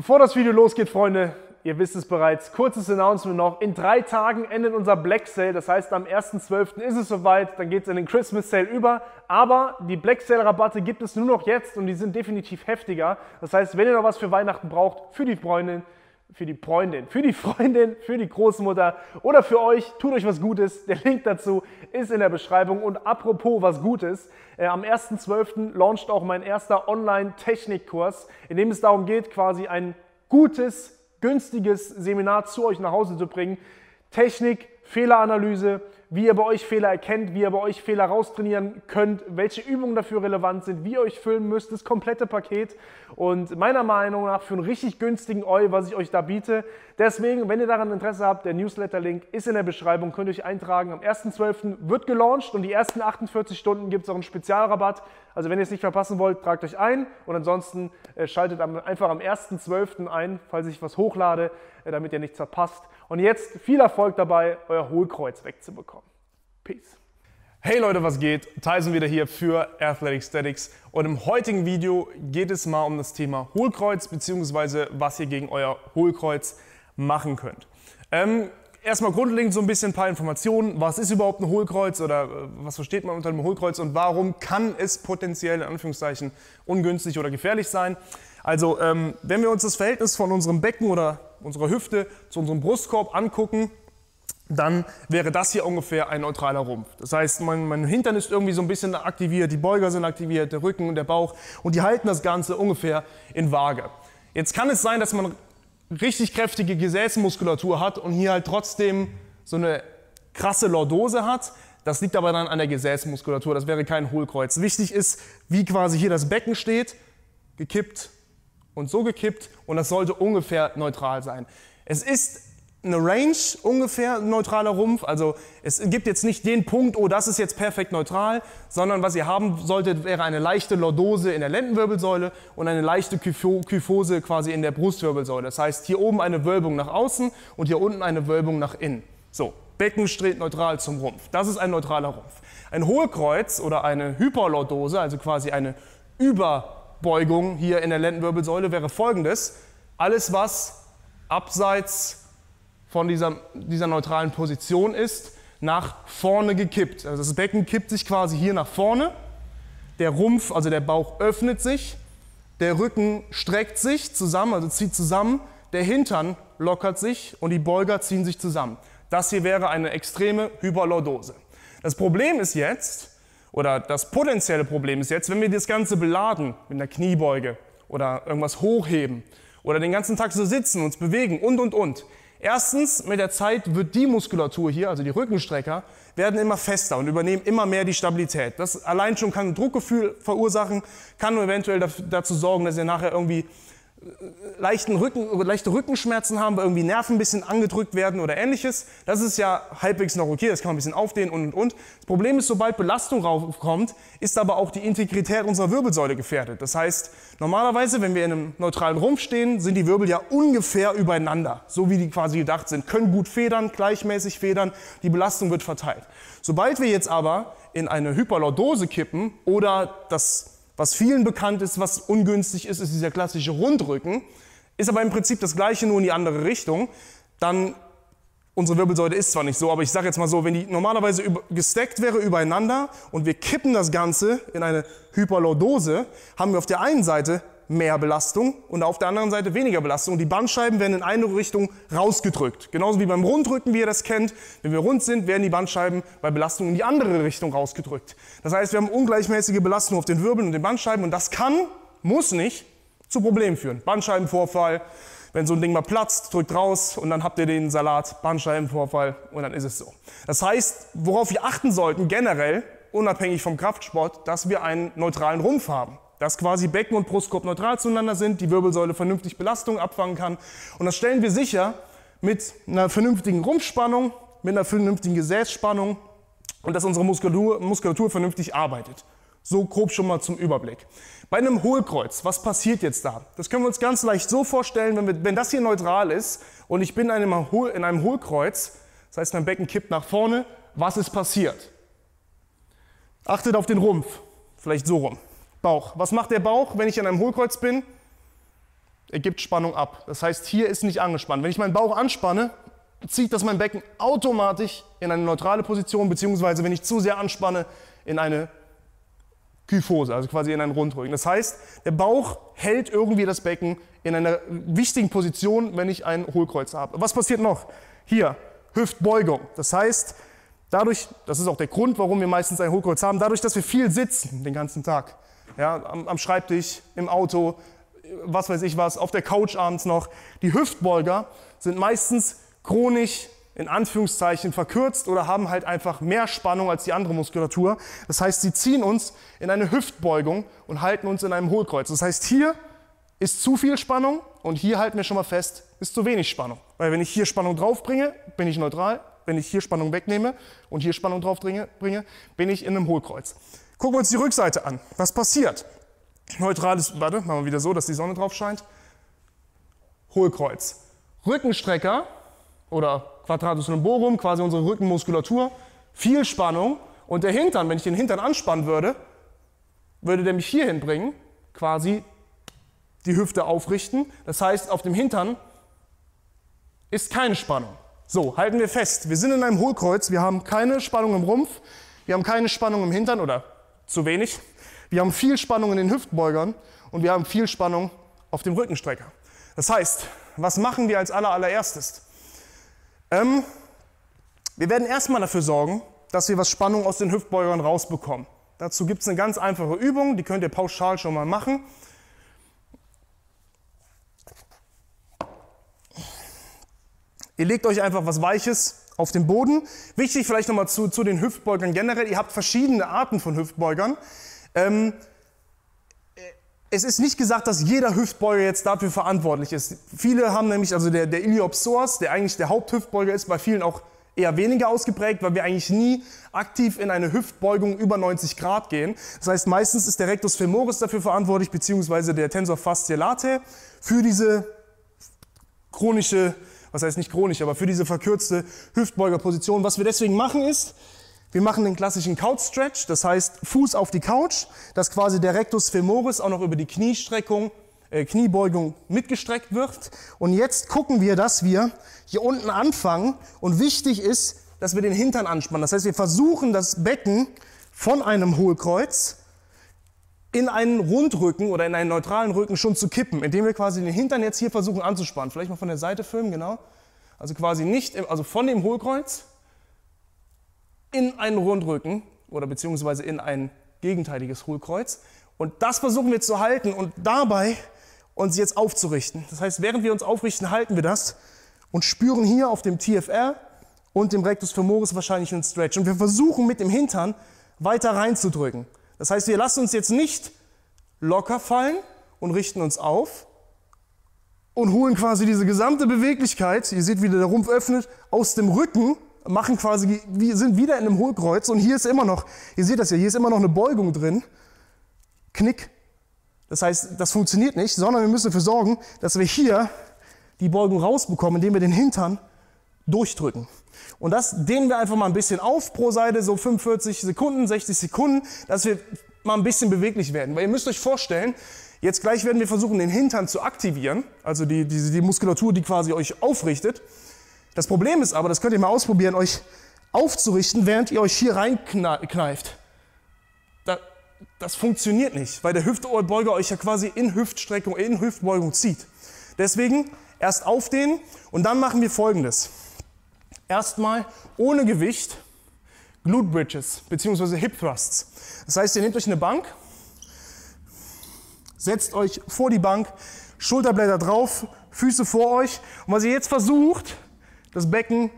Bevor das Video losgeht, Freunde, ihr wisst es bereits, kurzes Announcement noch. In drei Tagen endet unser Black Sale, das heißt am 1.12. ist es soweit, dann geht es in den Christmas Sale über. Aber die Black Sale Rabatte gibt es nur noch jetzt und die sind definitiv heftiger. Das heißt, wenn ihr noch was für Weihnachten braucht, für die Freundin, für die Freundin, für die Freundin, für die Großmutter oder für euch, tut euch was Gutes. Der Link dazu ist in der Beschreibung. Und apropos was Gutes, äh, am 1.12. launcht auch mein erster Online-Technikkurs, in dem es darum geht, quasi ein gutes, günstiges Seminar zu euch nach Hause zu bringen. Technik, Fehleranalyse, wie ihr bei euch Fehler erkennt, wie ihr bei euch Fehler raustrainieren könnt, welche Übungen dafür relevant sind, wie ihr euch filmen müsst, das komplette Paket. Und meiner Meinung nach für einen richtig günstigen Eu, was ich euch da biete. Deswegen, wenn ihr daran Interesse habt, der Newsletter-Link ist in der Beschreibung, könnt ihr euch eintragen. Am 1.12. wird gelauncht und die ersten 48 Stunden gibt es auch einen Spezialrabatt. Also wenn ihr es nicht verpassen wollt, tragt euch ein und ansonsten äh, schaltet einfach am 1.12. ein, falls ich was hochlade, äh, damit ihr nichts verpasst. Und jetzt viel Erfolg dabei, euer Hohlkreuz wegzubekommen. Peace. Hey Leute, was geht? Tyson wieder hier für Athletic Statics und im heutigen Video geht es mal um das Thema Hohlkreuz bzw. was ihr gegen euer Hohlkreuz machen könnt. Ähm, erstmal grundlegend so ein bisschen ein paar Informationen. Was ist überhaupt ein Hohlkreuz oder äh, was versteht man unter einem Hohlkreuz und warum kann es potenziell in Anführungszeichen ungünstig oder gefährlich sein? Also ähm, wenn wir uns das Verhältnis von unserem Becken oder unserer Hüfte zu unserem Brustkorb angucken, dann wäre das hier ungefähr ein neutraler Rumpf. Das heißt, mein, mein Hintern ist irgendwie so ein bisschen aktiviert, die Beuger sind aktiviert, der Rücken und der Bauch und die halten das Ganze ungefähr in Waage. Jetzt kann es sein, dass man richtig kräftige Gesäßmuskulatur hat und hier halt trotzdem so eine krasse Lordose hat. Das liegt aber dann an der Gesäßmuskulatur, das wäre kein Hohlkreuz. Wichtig ist, wie quasi hier das Becken steht, gekippt und so gekippt und das sollte ungefähr neutral sein. Es ist eine Range ungefähr neutraler Rumpf, also es gibt jetzt nicht den Punkt, oh das ist jetzt perfekt neutral, sondern was ihr haben solltet, wäre eine leichte Lordose in der Lendenwirbelsäule und eine leichte Kyphose quasi in der Brustwirbelsäule. Das heißt hier oben eine Wölbung nach außen und hier unten eine Wölbung nach innen. So, Becken strebt neutral zum Rumpf. Das ist ein neutraler Rumpf. Ein Hohlkreuz oder eine Hyperlordose, also quasi eine Über Beugung hier in der Lendenwirbelsäule wäre folgendes. Alles, was abseits von dieser, dieser neutralen Position ist, nach vorne gekippt. Also das Becken kippt sich quasi hier nach vorne. Der Rumpf, also der Bauch öffnet sich. Der Rücken streckt sich zusammen, also zieht zusammen. Der Hintern lockert sich und die Beuger ziehen sich zusammen. Das hier wäre eine extreme Hyperlordose. Das Problem ist jetzt, oder das potenzielle Problem ist jetzt, wenn wir das Ganze beladen mit einer Kniebeuge oder irgendwas hochheben oder den ganzen Tag so sitzen, uns bewegen und, und, und. Erstens, mit der Zeit wird die Muskulatur hier, also die Rückenstrecker, werden immer fester und übernehmen immer mehr die Stabilität. Das allein schon kann ein Druckgefühl verursachen, kann eventuell dazu sorgen, dass ihr nachher irgendwie leichten Rücken, leichte Rückenschmerzen haben, weil irgendwie Nerven ein bisschen angedrückt werden oder ähnliches. Das ist ja halbwegs noch okay, das kann man ein bisschen aufdehnen und und und. Das Problem ist, sobald Belastung raufkommt, ist aber auch die Integrität unserer Wirbelsäule gefährdet. Das heißt, normalerweise, wenn wir in einem neutralen Rumpf stehen, sind die Wirbel ja ungefähr übereinander, so wie die quasi gedacht sind, können gut federn, gleichmäßig federn, die Belastung wird verteilt. Sobald wir jetzt aber in eine Hyperlordose kippen oder das was vielen bekannt ist, was ungünstig ist, ist dieser klassische Rundrücken, ist aber im Prinzip das gleiche, nur in die andere Richtung. Dann, unsere Wirbelsäule ist zwar nicht so, aber ich sage jetzt mal so, wenn die normalerweise gestackt wäre übereinander und wir kippen das Ganze in eine Hyperlordose, haben wir auf der einen Seite mehr Belastung und auf der anderen Seite weniger Belastung. Die Bandscheiben werden in eine Richtung rausgedrückt. Genauso wie beim Rundrücken, wie ihr das kennt. Wenn wir rund sind, werden die Bandscheiben bei Belastung in die andere Richtung rausgedrückt. Das heißt, wir haben ungleichmäßige Belastung auf den Wirbeln und den Bandscheiben und das kann, muss nicht, zu Problemen führen. Bandscheibenvorfall, wenn so ein Ding mal platzt, drückt raus und dann habt ihr den Salat, Bandscheibenvorfall und dann ist es so. Das heißt, worauf wir achten sollten generell, unabhängig vom Kraftsport, dass wir einen neutralen Rumpf haben dass quasi Becken und Brustkorb neutral zueinander sind, die Wirbelsäule vernünftig Belastung abfangen kann. Und das stellen wir sicher mit einer vernünftigen Rumpfspannung, mit einer vernünftigen Gesäßspannung und dass unsere Muskulatur, Muskulatur vernünftig arbeitet. So grob schon mal zum Überblick. Bei einem Hohlkreuz, was passiert jetzt da? Das können wir uns ganz leicht so vorstellen, wenn, wir, wenn das hier neutral ist und ich bin in einem, Hohl, in einem Hohlkreuz, das heißt mein Becken kippt nach vorne, was ist passiert? Achtet auf den Rumpf, vielleicht so rum. Bauch. Was macht der Bauch, wenn ich an einem Hohlkreuz bin? er gibt Spannung ab. Das heißt, hier ist nicht angespannt. Wenn ich meinen Bauch anspanne, zieht das mein Becken automatisch in eine neutrale Position, beziehungsweise wenn ich zu sehr anspanne, in eine Kyphose, also quasi in einen Rundrücken. Das heißt, der Bauch hält irgendwie das Becken in einer wichtigen Position, wenn ich ein Hohlkreuz habe. Was passiert noch? Hier, Hüftbeugung. Das heißt, dadurch, das ist auch der Grund, warum wir meistens ein Hohlkreuz haben, dadurch, dass wir viel sitzen den ganzen Tag, ja, am, am Schreibtisch, im Auto, was weiß ich was, auf der Couch abends noch, die Hüftbeuger sind meistens chronisch in Anführungszeichen verkürzt oder haben halt einfach mehr Spannung als die andere Muskulatur. Das heißt, sie ziehen uns in eine Hüftbeugung und halten uns in einem Hohlkreuz. Das heißt, hier ist zu viel Spannung und hier halten wir schon mal fest, ist zu wenig Spannung. Weil wenn ich hier Spannung draufbringe, bin ich neutral. Wenn ich hier Spannung wegnehme und hier Spannung drauf bringe, bin ich in einem Hohlkreuz. Gucken wir uns die Rückseite an. Was passiert? Neutrales, warte, machen wir wieder so, dass die Sonne drauf scheint. Hohlkreuz. Rückenstrecker oder Quadratus lumborum, quasi unsere Rückenmuskulatur, viel Spannung. Und der Hintern, wenn ich den Hintern anspannen würde, würde der mich hier hinbringen, quasi die Hüfte aufrichten. Das heißt, auf dem Hintern ist keine Spannung. So, halten wir fest. Wir sind in einem Hohlkreuz. Wir haben keine Spannung im Rumpf. Wir haben keine Spannung im Hintern oder zu wenig. Wir haben viel Spannung in den Hüftbeugern und wir haben viel Spannung auf dem Rückenstrecker. Das heißt, was machen wir als allererstes? Ähm, wir werden erstmal dafür sorgen, dass wir was Spannung aus den Hüftbeugern rausbekommen. Dazu gibt es eine ganz einfache Übung, die könnt ihr pauschal schon mal machen. Ihr legt euch einfach was Weiches auf den Boden. Wichtig vielleicht nochmal zu, zu den Hüftbeugern generell. Ihr habt verschiedene Arten von Hüftbeugern. Ähm, es ist nicht gesagt, dass jeder Hüftbeuger jetzt dafür verantwortlich ist. Viele haben nämlich, also der, der Iliopsoas, der eigentlich der Haupthüftbeuger ist, bei vielen auch eher weniger ausgeprägt, weil wir eigentlich nie aktiv in eine Hüftbeugung über 90 Grad gehen. Das heißt, meistens ist der Rectus femoris dafür verantwortlich, beziehungsweise der Tensor fasciae latae für diese chronische, was heißt nicht chronisch, aber für diese verkürzte Hüftbeugerposition. Was wir deswegen machen ist, wir machen den klassischen Couch Stretch, das heißt Fuß auf die Couch, dass quasi der Rectus femoris auch noch über die Kniestreckung, äh, Kniebeugung mitgestreckt wird. Und jetzt gucken wir, dass wir hier unten anfangen und wichtig ist, dass wir den Hintern anspannen. Das heißt, wir versuchen das Becken von einem Hohlkreuz in einen Rundrücken oder in einen neutralen Rücken schon zu kippen, indem wir quasi den Hintern jetzt hier versuchen anzuspannen. Vielleicht mal von der Seite filmen, genau. Also quasi nicht, im, also von dem Hohlkreuz in einen Rundrücken oder beziehungsweise in ein gegenteiliges Hohlkreuz. Und das versuchen wir zu halten und dabei uns jetzt aufzurichten. Das heißt, während wir uns aufrichten, halten wir das und spüren hier auf dem TFR und dem Rectus femoris wahrscheinlich einen Stretch. Und wir versuchen mit dem Hintern weiter reinzudrücken. Das heißt, wir lassen uns jetzt nicht locker fallen und richten uns auf und holen quasi diese gesamte Beweglichkeit, ihr seht, wie der Rumpf öffnet, aus dem Rücken machen quasi, wir sind wieder in einem Hohlkreuz und hier ist immer noch, ihr seht das ja, hier ist immer noch eine Beugung drin. Knick. Das heißt, das funktioniert nicht, sondern wir müssen dafür sorgen, dass wir hier die Beugung rausbekommen, indem wir den Hintern durchdrücken. Und das dehnen wir einfach mal ein bisschen auf pro Seite, so 45 Sekunden, 60 Sekunden, dass wir mal ein bisschen beweglich werden. Weil ihr müsst euch vorstellen, jetzt gleich werden wir versuchen, den Hintern zu aktivieren, also die, die, die Muskulatur, die quasi euch aufrichtet. Das Problem ist aber, das könnt ihr mal ausprobieren, euch aufzurichten, während ihr euch hier reinkneift. das funktioniert nicht, weil der Hüftbeuger euch ja quasi in Hüftstreckung, in Hüftbeugung zieht. Deswegen erst aufdehnen und dann machen wir folgendes. Erstmal ohne Gewicht Glute Bridges bzw. Hip Thrusts. Das heißt, ihr nehmt euch eine Bank, setzt euch vor die Bank, Schulterblätter drauf, Füße vor euch und was ihr jetzt versucht, das Becken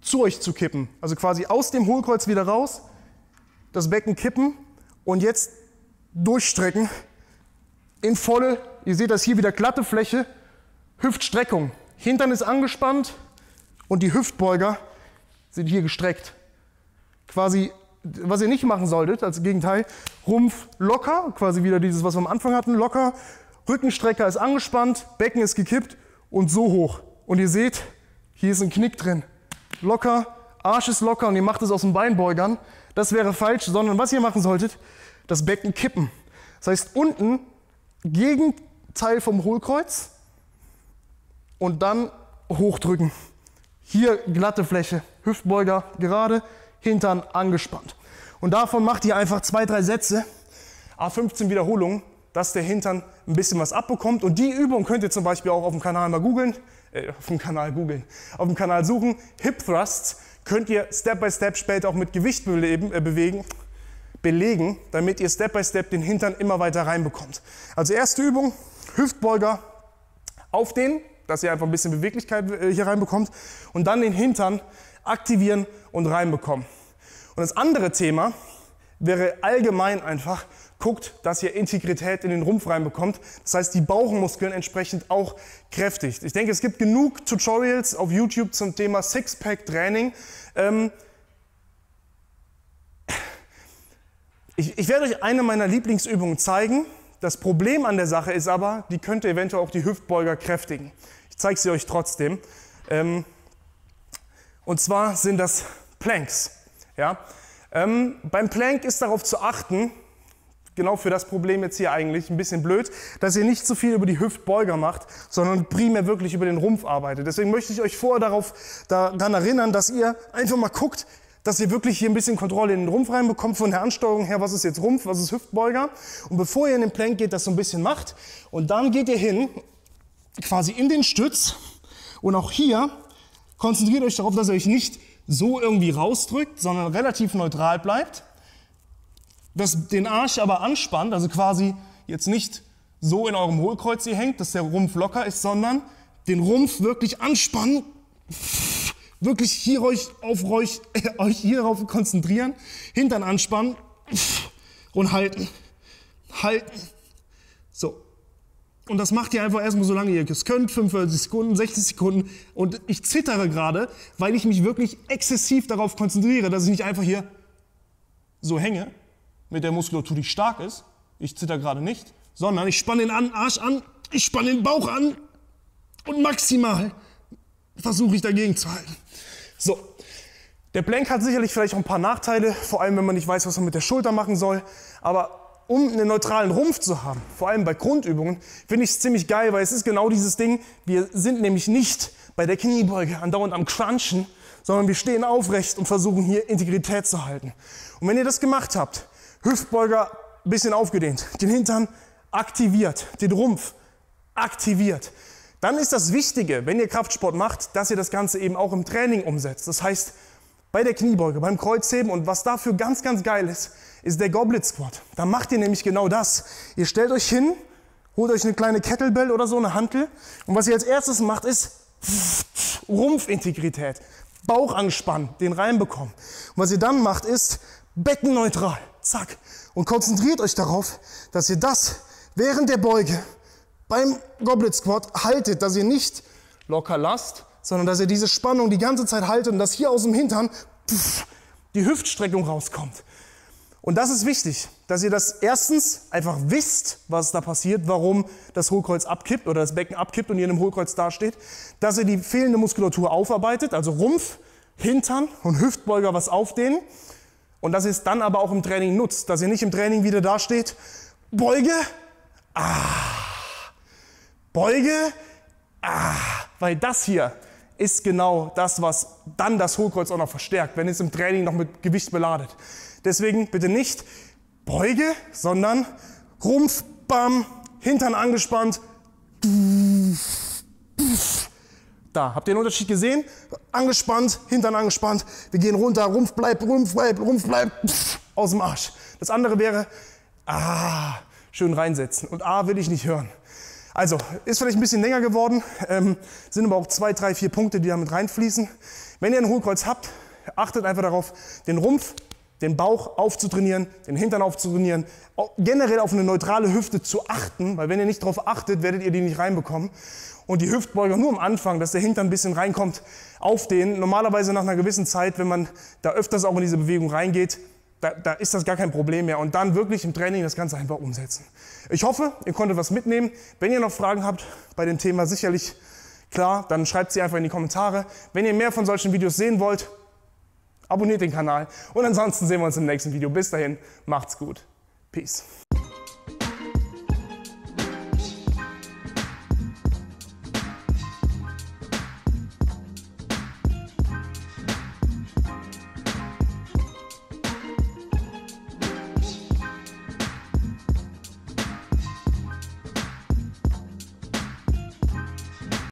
zu euch zu kippen. Also quasi aus dem Hohlkreuz wieder raus, das Becken kippen und jetzt durchstrecken in volle, ihr seht das hier wieder glatte Fläche, Hüftstreckung. Hintern ist angespannt und die Hüftbeuger sind hier gestreckt. Quasi, was ihr nicht machen solltet, als Gegenteil, Rumpf locker, quasi wieder dieses, was wir am Anfang hatten, locker, Rückenstrecker ist angespannt, Becken ist gekippt und so hoch. Und ihr seht, hier ist ein Knick drin. Locker, Arsch ist locker und ihr macht es aus dem Beinbeugern. Das wäre falsch, sondern was ihr machen solltet, das Becken kippen. Das heißt, unten gegen Teil vom Hohlkreuz und dann hochdrücken. Hier glatte Fläche, Hüftbeuger gerade, Hintern angespannt. Und davon macht ihr einfach zwei, drei Sätze, A15 Wiederholungen, dass der Hintern ein bisschen was abbekommt. Und die Übung könnt ihr zum Beispiel auch auf dem Kanal mal googeln, äh, auf dem Kanal googeln, auf dem Kanal suchen. Hip Thrusts könnt ihr Step by Step später auch mit Gewicht beleben, äh, bewegen, belegen, damit ihr Step by Step den Hintern immer weiter reinbekommt. Also erste Übung, Hüftbeuger auf den, dass ihr einfach ein bisschen Beweglichkeit äh, hier reinbekommt und dann den Hintern aktivieren und reinbekommen. Und das andere Thema wäre allgemein einfach, guckt, dass ihr Integrität in den Rumpf reinbekommt. Das heißt, die Bauchmuskeln entsprechend auch kräftigt. Ich denke, es gibt genug Tutorials auf YouTube zum Thema Sixpack-Training. Ähm ich, ich werde euch eine meiner Lieblingsübungen zeigen. Das Problem an der Sache ist aber, die könnte eventuell auch die Hüftbeuger kräftigen. Ich zeige sie euch trotzdem. Ähm und zwar sind das Planks. Ja? Ähm, beim Plank ist darauf zu achten, genau für das Problem jetzt hier eigentlich, ein bisschen blöd, dass ihr nicht zu viel über die Hüftbeuger macht, sondern primär wirklich über den Rumpf arbeitet. Deswegen möchte ich euch vorher darauf, daran erinnern, dass ihr einfach mal guckt, dass ihr wirklich hier ein bisschen Kontrolle in den Rumpf reinbekommt, von der Ansteuerung her, was ist jetzt Rumpf, was ist Hüftbeuger. Und bevor ihr in den Plank geht, das so ein bisschen macht. Und dann geht ihr hin, quasi in den Stütz. Und auch hier konzentriert euch darauf, dass ihr euch nicht so irgendwie rausdrückt, sondern relativ neutral bleibt das den Arsch aber anspannt, also quasi jetzt nicht so in eurem Hohlkreuz hier hängt, dass der Rumpf locker ist, sondern den Rumpf wirklich anspannen, wirklich hier euch auf euch, äh, euch hierauf konzentrieren, Hintern anspannen und halten, halten. So. Und das macht ihr einfach erstmal so lange ihr es könnt, 45 Sekunden, 60 Sekunden. Und ich zittere gerade, weil ich mich wirklich exzessiv darauf konzentriere, dass ich nicht einfach hier so hänge, mit der Muskulatur, die stark ist, ich zitter gerade nicht, sondern ich spanne den Arsch an, ich spanne den Bauch an und maximal versuche ich dagegen zu halten. So, der Plank hat sicherlich vielleicht auch ein paar Nachteile, vor allem wenn man nicht weiß, was man mit der Schulter machen soll, aber um einen neutralen Rumpf zu haben, vor allem bei Grundübungen, finde ich es ziemlich geil, weil es ist genau dieses Ding, wir sind nämlich nicht bei der Kniebeuge andauernd am Crunchen, sondern wir stehen aufrecht und versuchen hier Integrität zu halten. Und wenn ihr das gemacht habt, Hüftbeuger ein bisschen aufgedehnt, den Hintern aktiviert, den Rumpf aktiviert. Dann ist das Wichtige, wenn ihr Kraftsport macht, dass ihr das Ganze eben auch im Training umsetzt. Das heißt, bei der Kniebeuge, beim Kreuzheben und was dafür ganz, ganz geil ist, ist der Goblet Squat. Da macht ihr nämlich genau das. Ihr stellt euch hin, holt euch eine kleine Kettlebell oder so, eine Hantel und was ihr als erstes macht, ist Rumpfintegrität, Bauch anspannen, den reinbekommen. Und was ihr dann macht, ist beckenneutral zack. Und konzentriert euch darauf, dass ihr das während der Beuge beim Goblet Squat haltet, dass ihr nicht locker lasst, sondern dass ihr diese Spannung die ganze Zeit haltet und dass hier aus dem Hintern pff, die Hüftstreckung rauskommt. Und das ist wichtig, dass ihr das erstens einfach wisst, was da passiert, warum das Hohlkreuz abkippt oder das Becken abkippt und ihr in einem Hohlkreuz dasteht, dass ihr die fehlende Muskulatur aufarbeitet, also Rumpf, Hintern und Hüftbeuger was aufdehnen und dass ihr es dann aber auch im Training nutzt, dass ihr nicht im Training wieder dasteht, Beuge, ah, Beuge, ah, weil das hier ist genau das, was dann das Hohlkreuz auch noch verstärkt, wenn es im Training noch mit Gewicht beladet. Deswegen bitte nicht Beuge, sondern Rumpf, Bam, Hintern angespannt, da. Habt ihr den Unterschied gesehen? Angespannt, Hintern angespannt. Wir gehen runter, Rumpf bleibt, Rumpf bleibt, Rumpf bleibt, aus dem Arsch. Das andere wäre, ah, schön reinsetzen. Und ah, will ich nicht hören. Also, ist vielleicht ein bisschen länger geworden, ähm, sind aber auch zwei, drei, vier Punkte, die da mit reinfließen. Wenn ihr ein Hohlkreuz habt, achtet einfach darauf, den Rumpf, den Bauch aufzutrainieren, den Hintern aufzutrainieren, generell auf eine neutrale Hüfte zu achten, weil wenn ihr nicht darauf achtet, werdet ihr die nicht reinbekommen und die Hüftbeuger nur am Anfang, dass der Hintern ein bisschen reinkommt, auf den. Normalerweise nach einer gewissen Zeit, wenn man da öfters auch in diese Bewegung reingeht, da, da, ist das gar kein Problem mehr. Und dann wirklich im Training das Ganze einfach umsetzen. Ich hoffe, ihr konntet was mitnehmen. Wenn ihr noch Fragen habt bei dem Thema, sicherlich klar, dann schreibt sie einfach in die Kommentare. Wenn ihr mehr von solchen Videos sehen wollt, abonniert den Kanal. Und ansonsten sehen wir uns im nächsten Video. Bis dahin, macht's gut. Peace.